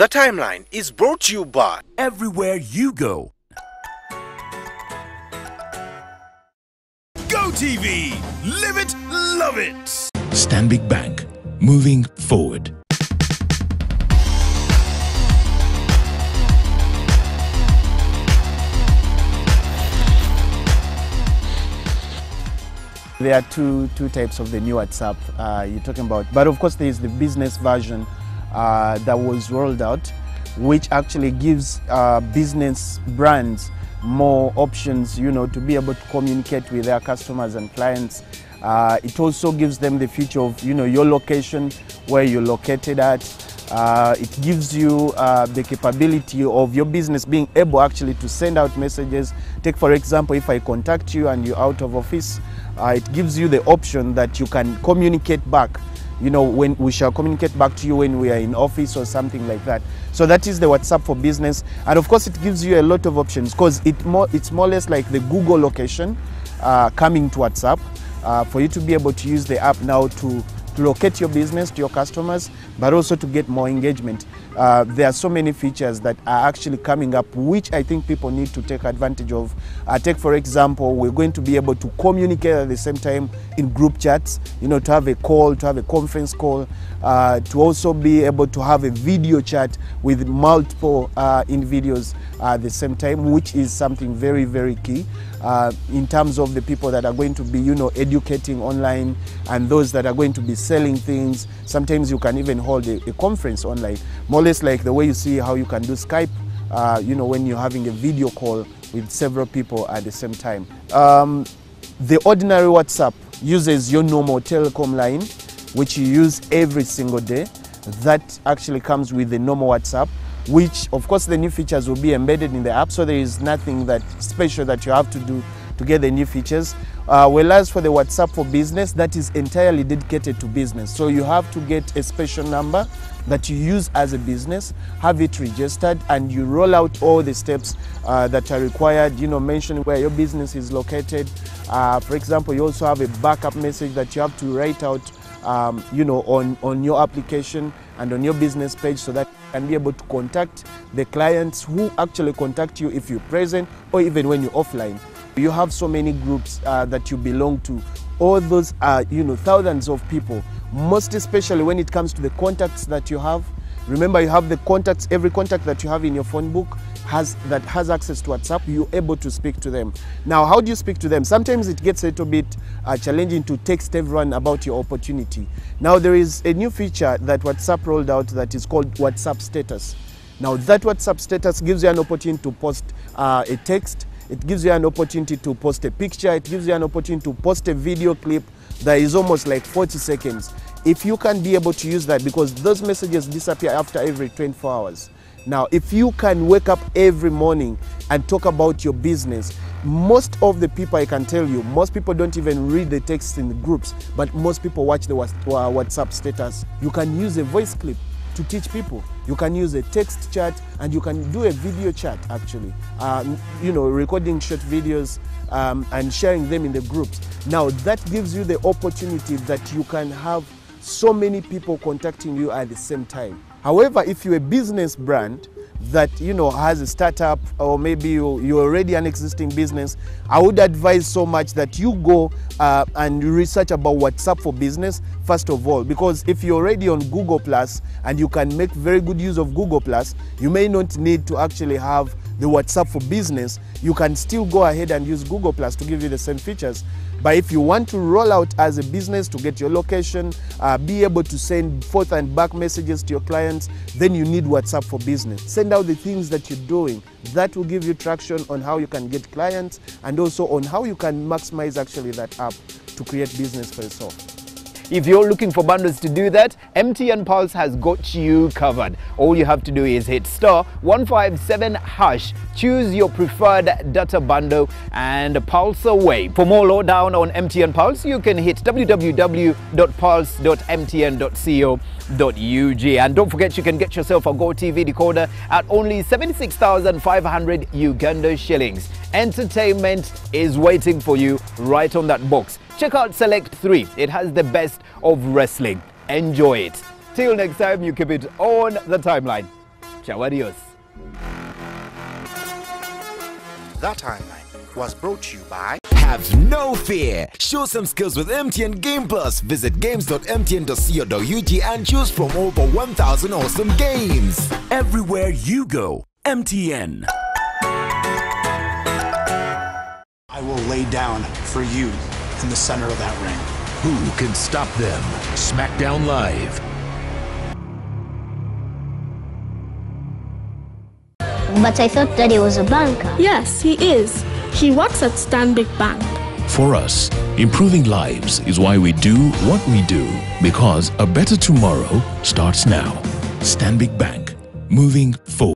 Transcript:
The Timeline is brought to you by everywhere you go. Go TV! Live it, love it! Stanbic Bank, moving forward. There are two, two types of the new WhatsApp uh, you're talking about. But of course, there is the business version uh, that was rolled out, which actually gives uh, business brands more options, you know, to be able to communicate with their customers and clients. Uh, it also gives them the feature of, you know, your location, where you're located at, uh, it gives you uh, the capability of your business being able actually to send out messages. Take for example, if I contact you and you're out of office, uh, it gives you the option that you can communicate back. You know, when we shall communicate back to you when we are in office or something like that. So that is the WhatsApp for business. And of course, it gives you a lot of options because it more, it's more or less like the Google location uh, coming to WhatsApp uh, for you to be able to use the app now to to locate your business to your customers, but also to get more engagement. Uh, there are so many features that are actually coming up, which I think people need to take advantage of. Uh, take, for example, we're going to be able to communicate at the same time in group chats, you know, to have a call, to have a conference call, uh, to also be able to have a video chat with multiple uh, individuals at the same time, which is something very, very key uh, in terms of the people that are going to be, you know, educating online and those that are going to be selling things. Sometimes you can even hold a, a conference online, more or less like the way you see how you can do Skype, uh, you know, when you're having a video call with several people at the same time. Um, the ordinary WhatsApp uses your normal telecom line, which you use every single day. That actually comes with the normal WhatsApp which of course the new features will be embedded in the app so there is nothing that special that you have to do to get the new features. Uh, whereas for the whatsapp for business that is entirely dedicated to business. So you have to get a special number that you use as a business have it registered and you roll out all the steps uh, that are required. You know mention where your business is located. Uh, for example you also have a backup message that you have to write out um, you know on on your application and on your business page so that and be able to contact the clients who actually contact you if you're present or even when you're offline. You have so many groups uh, that you belong to. All those are, you know, thousands of people, most especially when it comes to the contacts that you have. Remember, you have the contacts, every contact that you have in your phone book has that has access to WhatsApp, you're able to speak to them. Now, how do you speak to them? Sometimes it gets a little bit uh, challenging to text everyone about your opportunity. Now, there is a new feature that WhatsApp rolled out that is called WhatsApp status. Now, that WhatsApp status gives you an opportunity to post uh, a text, it gives you an opportunity to post a picture, it gives you an opportunity to post a video clip that is almost like 40 seconds. If you can be able to use that, because those messages disappear after every 24 hours. Now, if you can wake up every morning and talk about your business, most of the people, I can tell you, most people don't even read the text in the groups, but most people watch the WhatsApp status. You can use a voice clip to teach people. You can use a text chat and you can do a video chat actually. Um, you know, recording short videos um, and sharing them in the groups. Now, that gives you the opportunity that you can have so many people contacting you at the same time. However, if you're a business brand that you know has a startup or maybe you, you're already an existing business, I would advise so much that you go uh, and research about WhatsApp for business first of all, because if you're already on Google Plus and you can make very good use of Google Plus, you may not need to actually have the WhatsApp for business. You can still go ahead and use Google Plus to give you the same features. But if you want to roll out as a business to get your location, uh, be able to send forth and back messages to your clients, then you need WhatsApp for business. Send out the things that you're doing. That will give you traction on how you can get clients and also on how you can maximize actually that app to create business for yourself. If you're looking for bundles to do that, MTN Pulse has got you covered. All you have to do is hit star 157 hash, choose your preferred data bundle and pulse away. For more lowdown on MTN Pulse, you can hit www.pulse.mtn.co.ug. And don't forget you can get yourself a GoTV decoder at only 76,500 Uganda shillings. Entertainment is waiting for you right on that box. Check out Select 3. It has the best of wrestling. Enjoy it. Till next time, you keep it on the timeline. Ciao, adios. That timeline was brought to you by Have no fear. Show some skills with MTN Game Plus. Visit games.mtn.co.ug and choose from over 1,000 awesome games. Everywhere you go, MTN. I will lay down for you in the center of that ring. Who can stop them? SmackDown Live. But I thought Daddy was a banker. Yes, he is. He works at Stanbic Bank. For us, improving lives is why we do what we do because a better tomorrow starts now. Stanbic Bank. Moving forward.